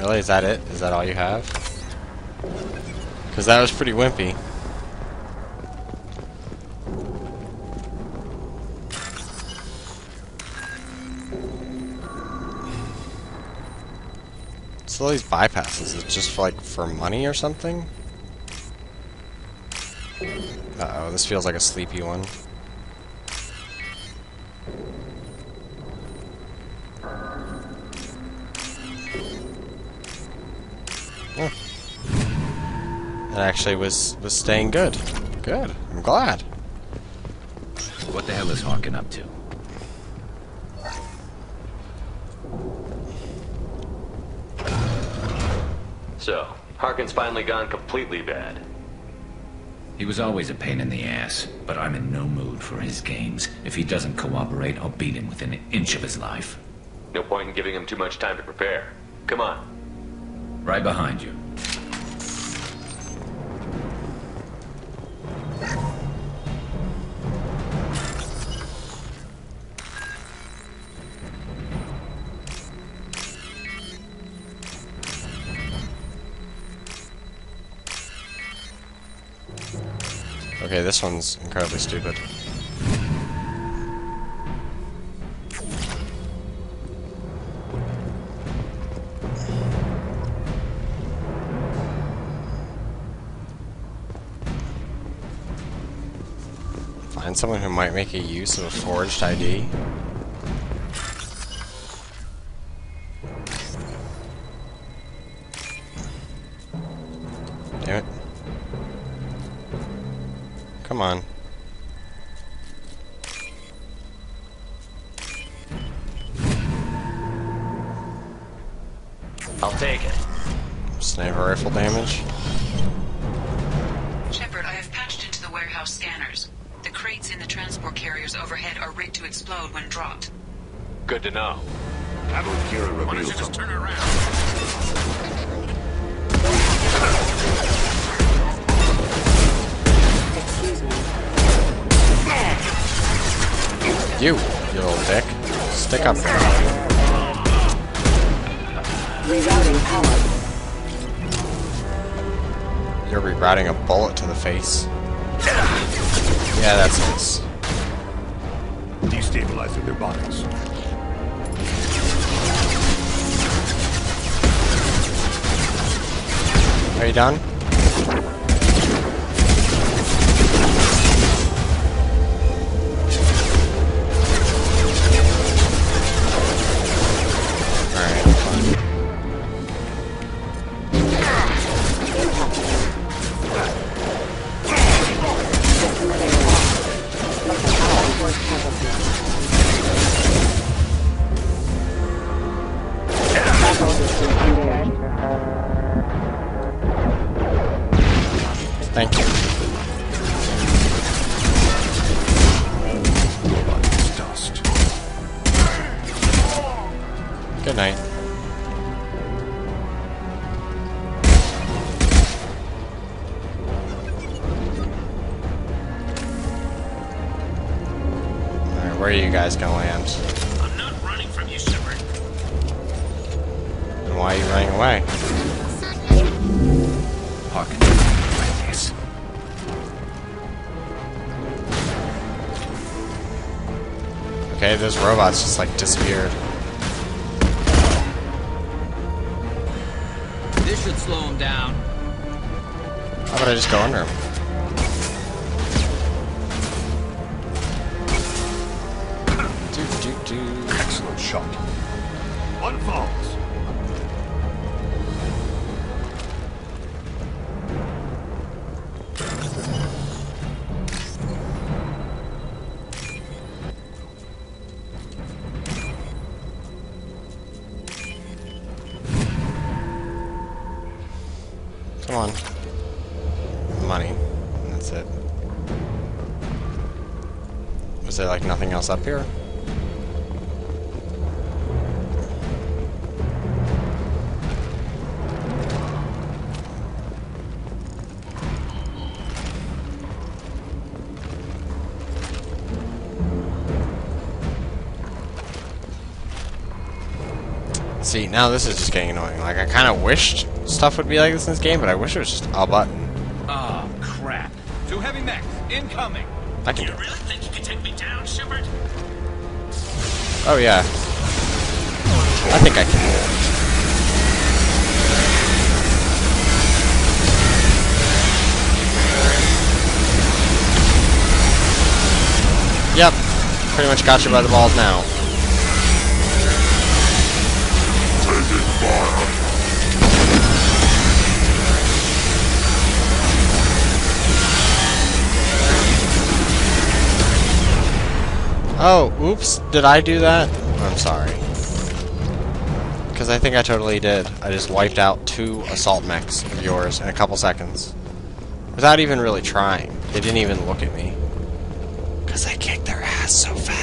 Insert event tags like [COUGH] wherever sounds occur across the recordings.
Really? Is that it? Is that all you have? Because that was pretty wimpy. So all these bypasses, is it just for, like for money or something? Uh oh, this feels like a sleepy one. That actually was was staying good. Good. I'm glad. What the hell is Harkin up to? So, Harkin's finally gone completely bad. He was always a pain in the ass, but I'm in no mood for his games. If he doesn't cooperate, I'll beat him within an inch of his life. No point in giving him too much time to prepare. Come on. Right behind you. Okay, this one's incredibly stupid. Find someone who might make a use of a forged ID. Damn it. Come on. I'll take it. Sniper rifle damage. Shepard, I have patched into the warehouse scanners. The crates in the transport carriers overhead are rigged to explode when dropped. Good to know. Abu Kira reveals something. Turn around. You, you little dick. Stick up. Rerouting power. You're rerouting a bullet to the face. Yeah, that's nice. Destabilizing their bodies. Are you done? Where are you guys gonna land? I'm not running from you, Shepard. And why are you running away? Harkin, like this. Okay, those robots just like disappeared. This should slow him down. How about I just go under them? Shot. One falls. Come on. Money. That's it. Was there like nothing else up here? See, now this is just getting annoying. Like, I kind of wished stuff would be like this in this game, but I wish it was just a button. Oh, crap. Two heavy mechs, incoming. I can You do it. really think you can take me down, Shepard? Oh, yeah. I think I can. Yep. Pretty much got you by the balls now. Oh, oops. Did I do that? I'm sorry. Because I think I totally did. I just wiped out two assault mechs of yours in a couple seconds. Without even really trying. They didn't even look at me. Because I kicked their ass so fast.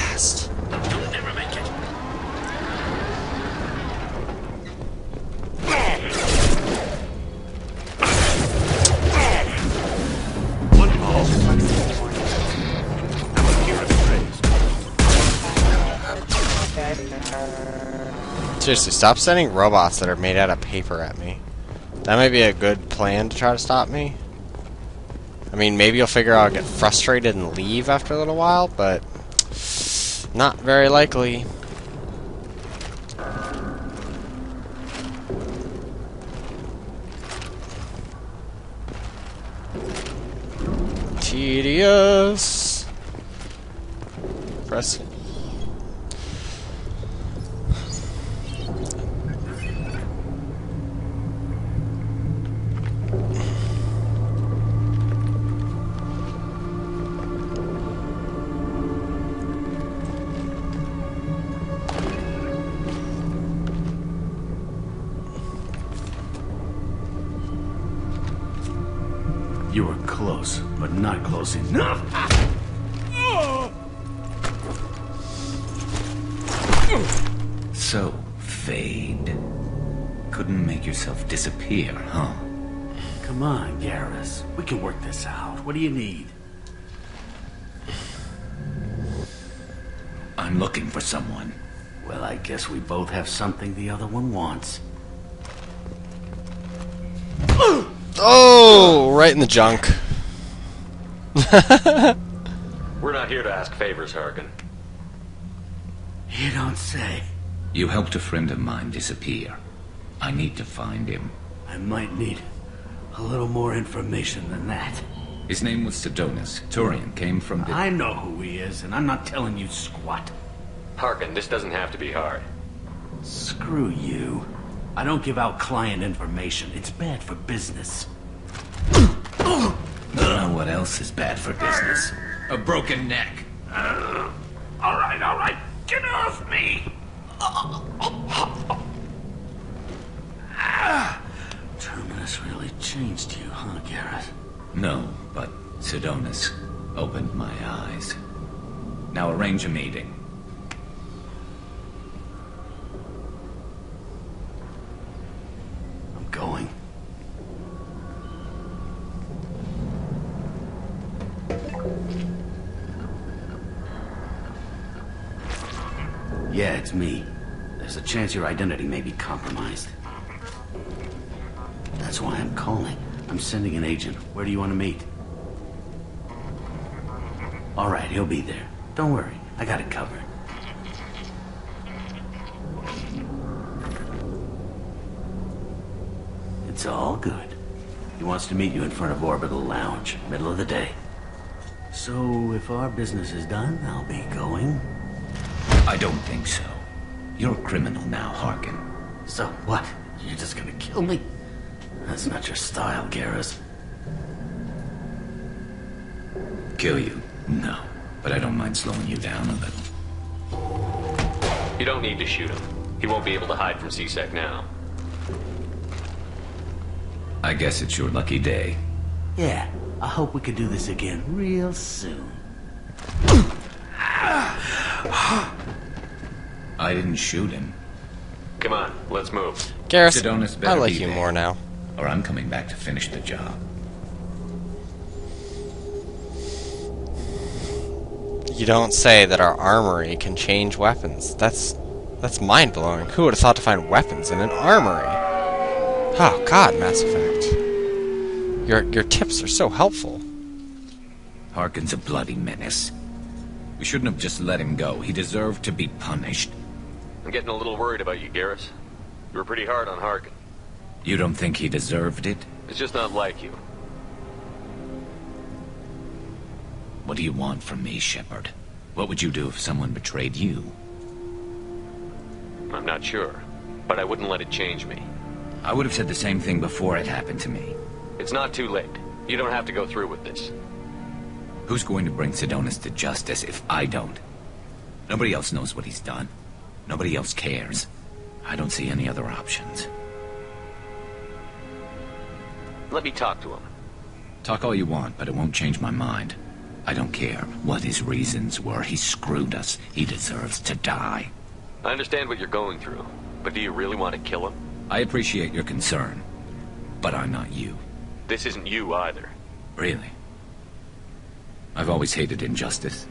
Seriously, stop sending robots that are made out of paper at me. That might be a good plan to try to stop me. I mean, maybe you'll figure out I'll get frustrated and leave after a little while, but not very likely. Tedious. Press close, but not close enough. So, Fade. Couldn't make yourself disappear, huh? Come on, Garrus. We can work this out. What do you need? I'm looking for someone. Well, I guess we both have something the other one wants. Oh, right in the junk. [LAUGHS] We're not here to ask favors, Harkin. You don't say. You helped a friend of mine disappear. I need to find him. I might need a little more information than that. His name was Sidonis. Turian came from the... I know who he is, and I'm not telling you squat. Harkin, this doesn't have to be hard. Screw you. I don't give out client information. It's bad for business. [CLEARS THROAT] You know what else is bad for business? A broken neck. Uh, all right, all right. Get off me. Terminus really changed you, huh, Garrus? No, but Sidonis opened my eyes. Now arrange a meeting. I'm going. Yeah, it's me. There's a chance your identity may be compromised. That's why I'm calling. I'm sending an agent. Where do you want to meet? All right, he'll be there. Don't worry. I got it covered. It's all good. He wants to meet you in front of Orbital Lounge, middle of the day. So, if our business is done, I'll be going. I don't think so. You're a criminal now, Harkin. So, what? You're just gonna kill me? That's not your style, Garrus. Kill you? No. But I don't mind slowing you down a little. You don't need to shoot him. He won't be able to hide from C-Sec now. I guess it's your lucky day. Yeah, I hope we can do this again real soon. I didn't shoot him. Come on, let's move. Garrus, Sidonis I like you there. more now. Or I'm coming back to finish the job. You don't say that our armory can change weapons. That's That's mind blowing. Who would have thought to find weapons in an armory? Oh God, Mass Effect. Your your tips are so helpful. Harkin's a bloody menace. We shouldn't have just let him go. He deserved to be punished. I'm getting a little worried about you, Garrus. You were pretty hard on Harkin. You don't think he deserved it? It's just not like you. What do you want from me, Shepard? What would you do if someone betrayed you? I'm not sure, but I wouldn't let it change me. I would have said the same thing before it happened to me. It's not too late. You don't have to go through with this. Who's going to bring Sidonis to justice if I don't? Nobody else knows what he's done. Nobody else cares. I don't see any other options. Let me talk to him. Talk all you want, but it won't change my mind. I don't care what his reasons were. He screwed us. He deserves to die. I understand what you're going through, but do you really want to kill him? I appreciate your concern, but I'm not you. This isn't you either. Really? I've always hated injustice.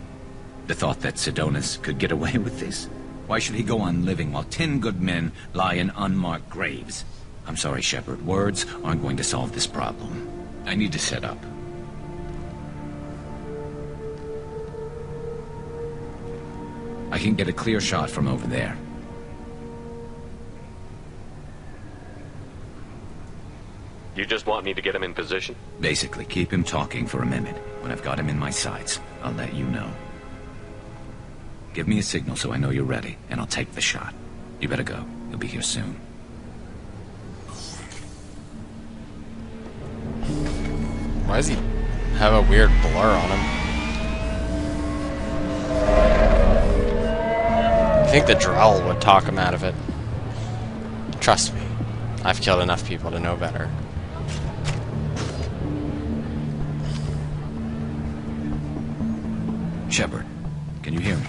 The thought that Sidonis could get away [LAUGHS] with this. Why should he go on living while ten good men lie in unmarked graves? I'm sorry, Shepard. Words aren't going to solve this problem. I need to set up. I can get a clear shot from over there. You just want me to get him in position? Basically, keep him talking for a minute. When I've got him in my sights, I'll let you know. Give me a signal so I know you're ready, and I'll take the shot. You better go. He'll be here soon. Why does he have a weird blur on him? I think the Drell would talk him out of it. Trust me, I've killed enough people to know better. Shepard, can you hear me?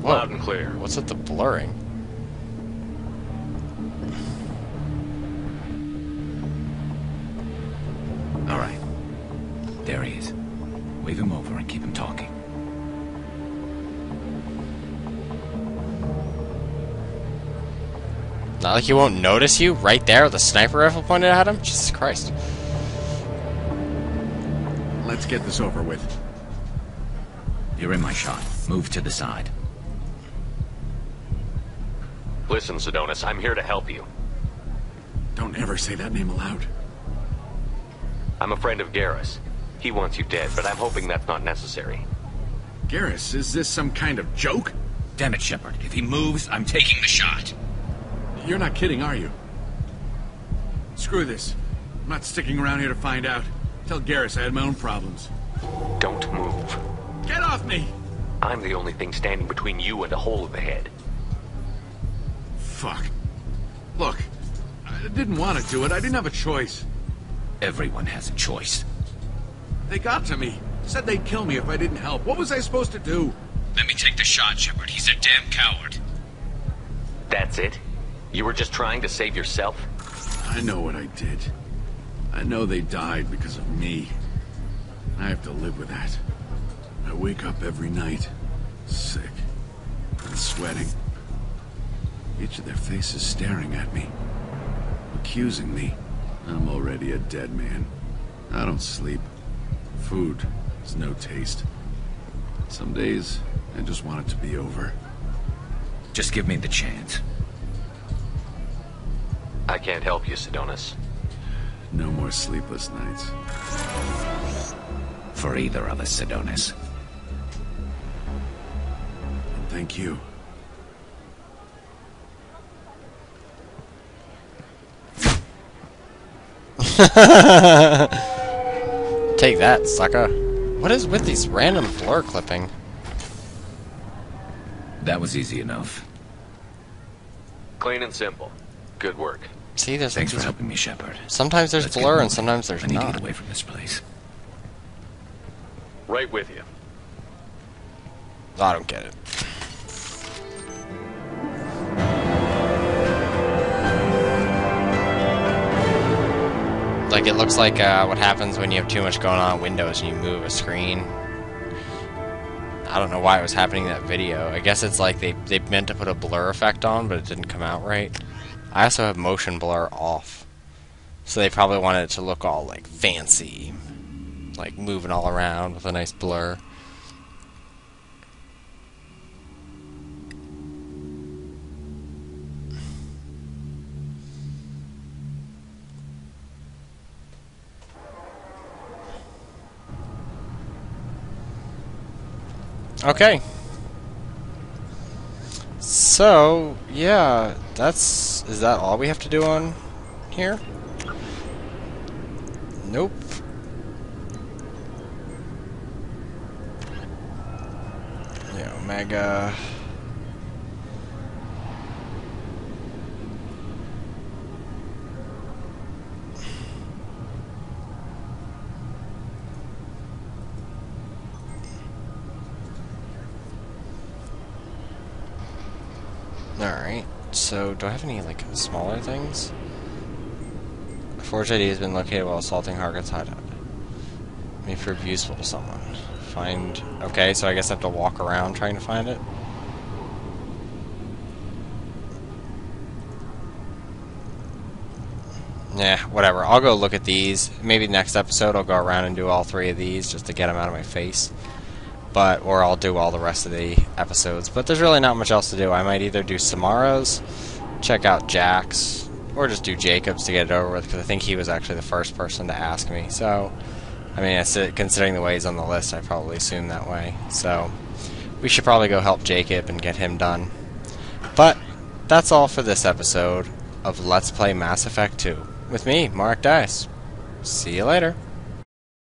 Whoa, Loud and clear. What's with the blurring? All right. There he is. Wave him over and keep him talking. Not like he won't notice you right there with a sniper rifle pointed at him? Jesus Christ. Let's get this over with. You're in my shot. Move to the side. Listen, Sidonis, I'm here to help you. Don't ever say that name aloud. I'm a friend of Garrus. He wants you dead, but I'm hoping that's not necessary. Garrus, is this some kind of joke? Damn it, Shepard. If he moves, I'm taking the shot. You're not kidding, are you? Screw this. I'm not sticking around here to find out. Tell Garrus I had my own problems. Don't move. Get off me! I'm the only thing standing between you and a hole in the head. Fuck. Look, I didn't want to do it. I didn't have a choice. Everyone has a choice. They got to me. Said they'd kill me if I didn't help. What was I supposed to do? Let me take the shot, Shepard. He's a damn coward. That's it? You were just trying to save yourself? I know what I did. I know they died because of me. I have to live with that. I wake up every night, sick and sweating. Each of their faces staring at me, accusing me. I'm already a dead man. I don't sleep. Food has no taste. Some days, I just want it to be over. Just give me the chance. I can't help you, Sidonis. No more sleepless nights. For either of us, Sidonis. Thank you. Take that, sucker. What is with these random blur clipping? That was easy enough. Clean and simple. Good work. See, there's Thanks for helping me, Shepard. sometimes there's Let's blur and sometimes there's I need to get away from this place. Right with you. I don't get it. Like it looks like uh, what happens when you have too much going on in Windows and you move a screen. I don't know why it was happening in that video. I guess it's like they, they meant to put a blur effect on, but it didn't come out right. I also have motion blur off. So they probably wanted it to look all like fancy. Like moving all around with a nice blur. Okay. So, yeah, that's... Is that all we have to do on here? Nope. Yeah, Omega... Alright, so do I have any, like, smaller things? Forge ID has been located while assaulting Harkin's hideout. May prove useful to someone. Find... Okay, so I guess I have to walk around trying to find it? Nah, whatever. I'll go look at these. Maybe next episode I'll go around and do all three of these just to get them out of my face but or I'll do all the rest of the episodes. But there's really not much else to do. I might either do Samaras, check out Jack's, or just do Jacobs to get it over with because I think he was actually the first person to ask me. So, I mean, uh, considering the way he's on the list, I probably assume that way. So, we should probably go help Jacob and get him done. But that's all for this episode of Let's Play Mass Effect 2 with me, Mark Dice. See you later.